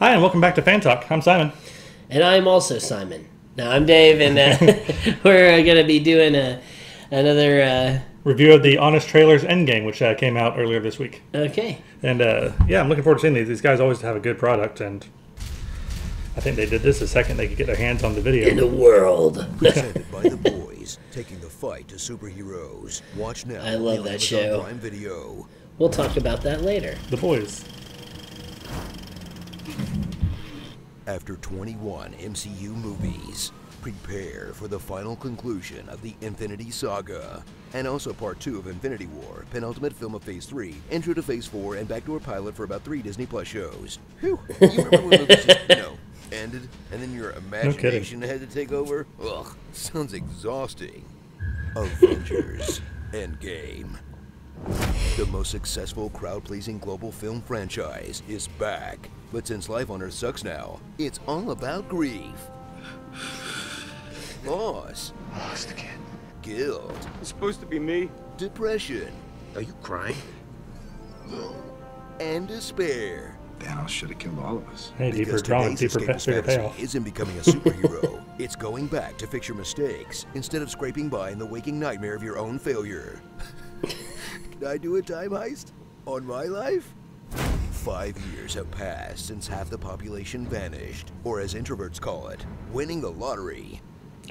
Hi, and welcome back to Fan Talk. I'm Simon. And I'm also Simon. Now I'm Dave, and uh, we're going to be doing a, another. Uh, Review of the Honest Trailers Endgame, which uh, came out earlier this week. okay. And uh, yeah, I'm looking forward to seeing these. These guys always have a good product, and I think they did this the second they could get their hands on the video. In the world. Presented by the boys, taking the fight to superheroes. Watch now. I love that Amazon show. Prime Video. we'll talk about that later. The boys. After 21 MCU movies, prepare for the final conclusion of the Infinity Saga. And also part 2 of Infinity War, penultimate film of Phase 3, intro to Phase 4, and backdoor pilot for about 3 Disney Plus shows. Whew, you remember when movies just, you know, ended, and then your imagination had to take over? Ugh, sounds exhausting. Avengers Endgame. The most successful crowd pleasing global film franchise is back. But since life on Earth sucks now, it's all about grief. Loss. Lost again. Guilt. It's supposed to be me. Depression. Are you crying? No. And despair. Thanos should have killed all of us. Hey, deeper Because drama, today's deeper, pa- escapist bigger fantasy payoff. isn't becoming a superhero. it's going back to fix your mistakes instead of scraping by in the waking nightmare of your own failure. Can I do a time heist on my life? Five years have passed since half the population vanished, or as introverts call it, winning the lottery.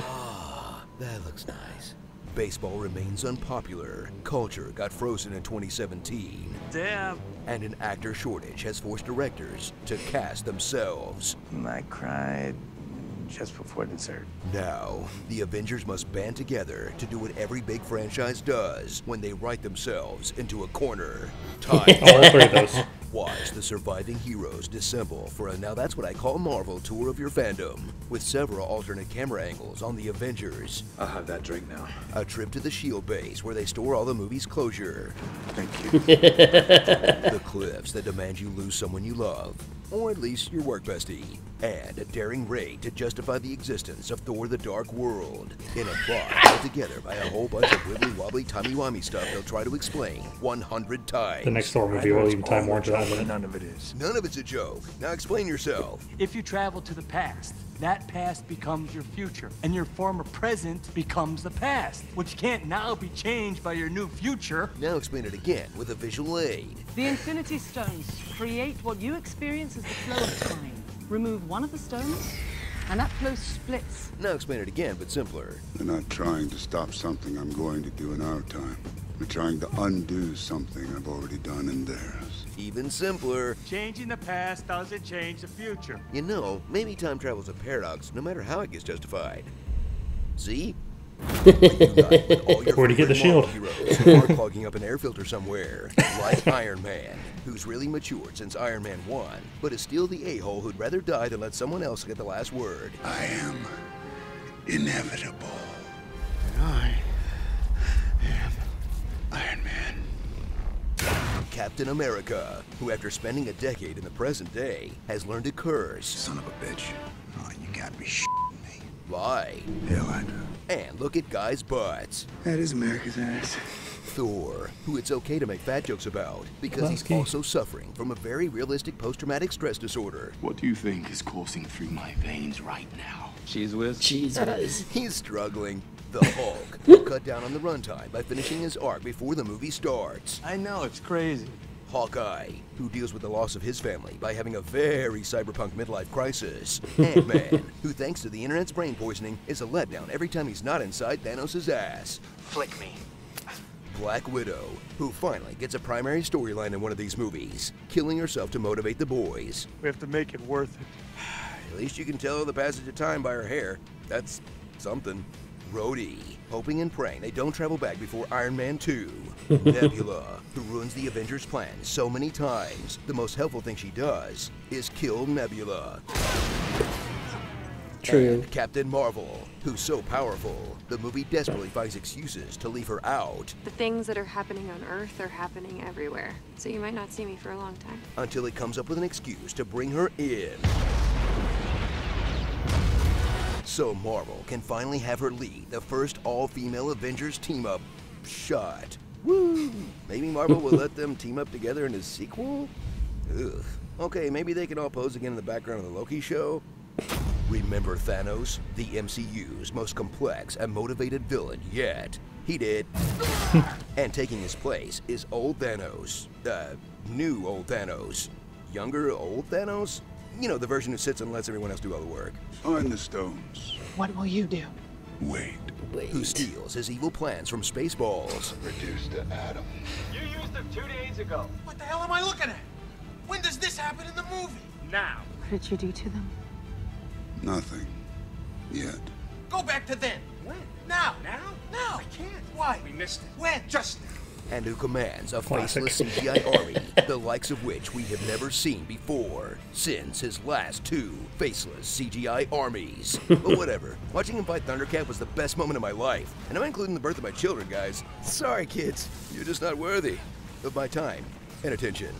ah, that looks nice. Baseball remains unpopular. Culture got frozen in 2017 Damn. and an actor shortage has forced directors to cast themselves. I cried just before dessert. Now, the Avengers must band together to do what every big franchise does when they write themselves into a corner. Time All three of those. Watch the surviving heroes dissemble for a now that's what I call Marvel tour of your fandom, with several alternate camera angles on the Avengers, I'll have that drink now. a trip to the SHIELD base where they store all the movie's closure, Thank you. the cliffs that demand you lose someone you love, or at least your work bestie, and a daring raid to justify the existence of Thor the Dark World in a plot put together by a whole bunch of wibbly wobbly timey wimey stuff they'll try to explain 100 times. The next Thor movie will even time more into that in a But minute. none of it is. None of it's a joke. Now explain yourself. If you travel to the past, that past becomes your future, and your former present becomes the past, which can't now be changed by your new future. Now explain it again with a visual aid. The Infinity Stones create what you experience as the flow of time. Remove one of the stones, and that flow splits. Now explain it again, but simpler. We're not trying to stop something I'm going to do in our time. We're trying to undo something I've already done in theirs. Even simpler. Changing the past doesn't change the future. You know, maybe time travel's a paradox, no matter how it gets justified. See? Reunite with all your Where'd he get the shield? Marvel Heroes who are clogging up an air filter somewhere, like Iron Man, who's really matured since Iron Man 1, but is still the a-hole who'd rather die than let someone else get the last word. I am inevitable. I Iron Man. Captain America, who after spending a decade in the present day, has learned to curse, Son of a bitch. Oh, you gotta be shitting me. lie, Hell, I do. and look at guys' butts. That is America's ass. Thor, who it's okay to make fat jokes about because he's Lasky. also suffering from a very realistic post-traumatic stress disorder. What do you think is coursing through my veins right now? Cheez Whiz. Cheez Whiz. He's struggling. The Hulk will cut down on the runtime by finishing his arc before the movie starts. I know, it's crazy. Hawkeye, who deals with the loss of his family by having a very cyberpunk midlife crisis. Ant-Man, who thanks to the internet's brain poisoning is a letdown every time he's not inside Thanos' ass. Flick me. Black Widow, who finally gets a primary storyline in one of these movies, killing herself to motivate the boys. We have to make it worth it. At least you can tell the passage of time by her hair. That's something. Rhodey, hoping and praying they don't travel back before Iron Man 2. Nebula, who ruins the Avengers' plan so many times, the most helpful thing she does is kill Nebula. True. And Captain Marvel, who's so powerful, the movie desperately finds excuses to leave her out The things that are happening on Earth are happening everywhere. So you might not see me for a long time. until it comes up with an excuse to bring her in. So Marvel can finally have her lead the first all-female Avengers team-up shot. Woo! Maybe Marvel will let them team up together in a sequel? Ugh. Okay, maybe they can all pose again in the background of the Loki show. Remember Thanos, the MCU's most complex and motivated villain yet. He did. and taking his place is old Thanos. Uh, new old Thanos. Younger old Thanos? You know, the version who sits and lets everyone else do all the work. Find the stones. What will you do? Wait. Wait. Who steals his evil plans from Spaceballs. Reduced to atoms. You used them two days ago. What the hell am I looking at? When does this happen in the movie? Now. What did you do to them? Nothing. Yet. Go back to then. When? Now. Now? Now. I can't. Why? We missed it. When? Just now. And who commands a Classic. faceless CGI army, the likes of which we have never seen before, since his last two faceless CGI armies. But whatever, watching him fight Thundercat was the best moment of my life, and I'm including the birth of my children, guys. Sorry, kids, you're just not worthy of my time and attention.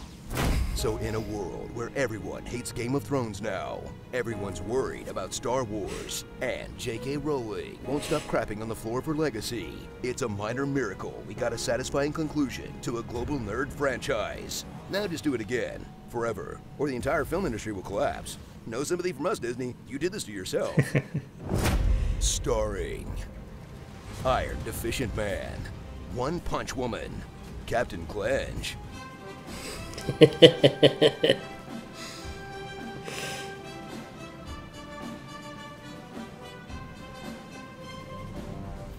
So, in a world where everyone hates Game of Thrones now, everyone's worried about Star Wars, and J.K. Rowling won't stop crapping on the floor of her legacy, it's a minor miracle we got a satisfying conclusion to a global nerd franchise. Now just do it again, forever, or the entire film industry will collapse. No sympathy from us, Disney. You did this to yourself. Starring Iron Deficient Man, One Punch Woman, Captain Clench,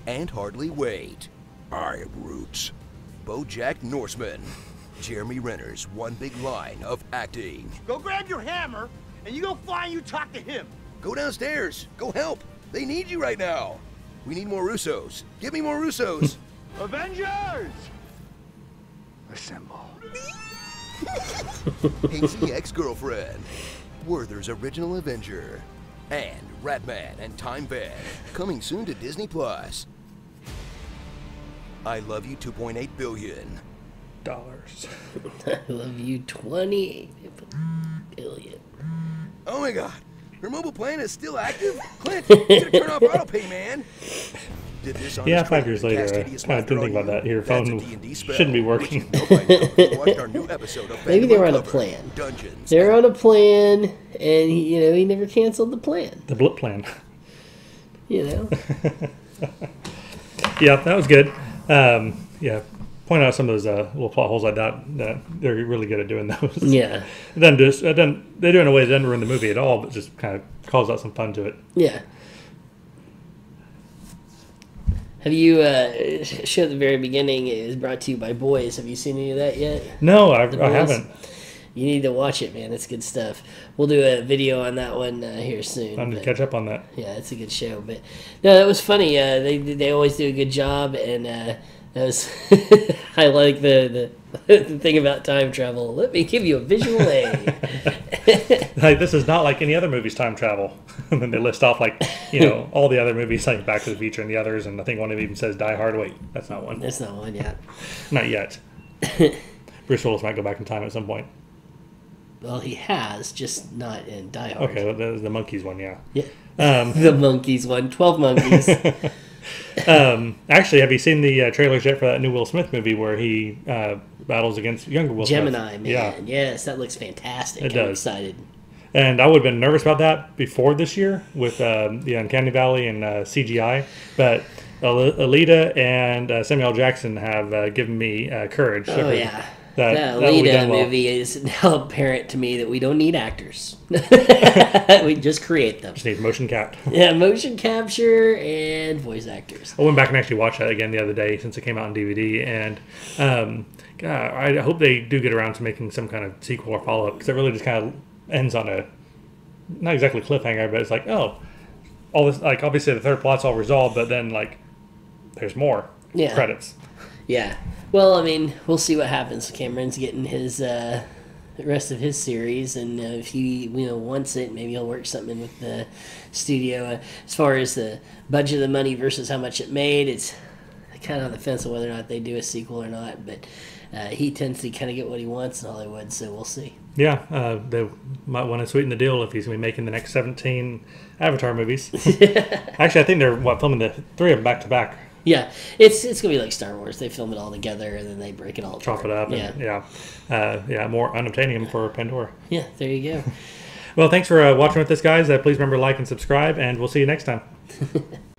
and Hardly Wait. I am Roots. Bojack Norseman. Jeremy Renner's one big line of acting. Go grab your hammer, and you go fly and you talk to him. Go downstairs. Go help. They need you right now. We need more Russos. Give me more Russos. Avengers! Assemble. Hazy ex-girlfriend. Werther's original Avenger. And Ratman and Time Van. Coming soon to Disney Plus. I love you 2.8 billion. Dollars. I love you 28 billion. Oh my god. Her mobile plan is still active? Clint, you gotta turn off autopay, man. Did this on Yeah, five years later, I kinda didn't think about that. Your phone shouldn't be working. know by now if you watched our new episode of Maybe they were on a plan. They're on a plan, and he, you know he never canceled the plan. The blip plan. You know, Yeah, that was good. Um, yeah, point out some of those uh, little plot holes I doubt that they're really good at doing those. yeah, then just it doesn't they do it in a way that doesn't ruin the movie at all, but just kind of calls out some fun to it. yeah. Have you uh, show at the very beginning is brought to you by Boys? Have you seen any of that yet? No, I, I haven't. You need to watch it, man. It's good stuff. We'll do a video on that one uh, here soon. I need to but- catch up on that. Yeah, it's a good show. But no, that was funny. Uh, they they always do a good job, and uh, that was I like the, the the thing about time travel. Let me give you a visual aid. Like this is not like any other movie's time travel. and then they list off like you know all the other movies like Back to the Future and the others, and I think one of them even says Die Hard. Wait, that's not one. That's not one yet. Not yet. Bruce Willis might go back in time at some point. Well, he has, just not in Die Hard. Okay, the, the monkeys one, yeah. Yeah. Um, the monkeys one. Twelve monkeys. um, actually, have you seen the uh, trailers yet for that new Will Smith movie where he uh, battles against younger Will Gemini Smith? man. Yeah, Yes, that looks fantastic. It I'm does. excited. and I would have been nervous about that before this year with um, the Uncanny Valley and uh, CGI, but Al- Alita and uh, Samuel Jackson have uh, given me uh, courage. Oh yeah. That, That that will be Alita well. movie is now apparent to me that we don't need actors. we just create them. Just need motion cap. Yeah, motion capture and voice actors. I went back and actually watched that again the other day since it came out on DVD, and um, God, I hope they do get around to making some kind of sequel or follow up because it really just kind of ends on a not exactly cliffhanger, but it's like oh, all this like obviously the third plot's all resolved, but then like there's more Yeah. credits. Yeah. Well, I mean, we'll see what happens. Cameron's getting his uh, the rest of his series, and uh, if he you know wants it, maybe he'll work something with the studio. Uh, as far as the budget of the money versus how much it made, it's kind of on the fence of whether or not they do a sequel or not. But uh, he tends to kind of get what he wants in Hollywood, so we'll see. Yeah, uh, they might want to sweeten the deal if he's going to be making the next 17 Avatar movies. Actually, I think they're what filming the three of them back to back Yeah, it's it's gonna be like Star Wars. They film it all together and then they break it all apart. chop it up. Yeah, And, yeah, uh, yeah, more unobtainium for Pandora. yeah. There you go. Well, thanks for uh, watching with us, guys. Uh, please remember to like and subscribe, and we'll see you next time.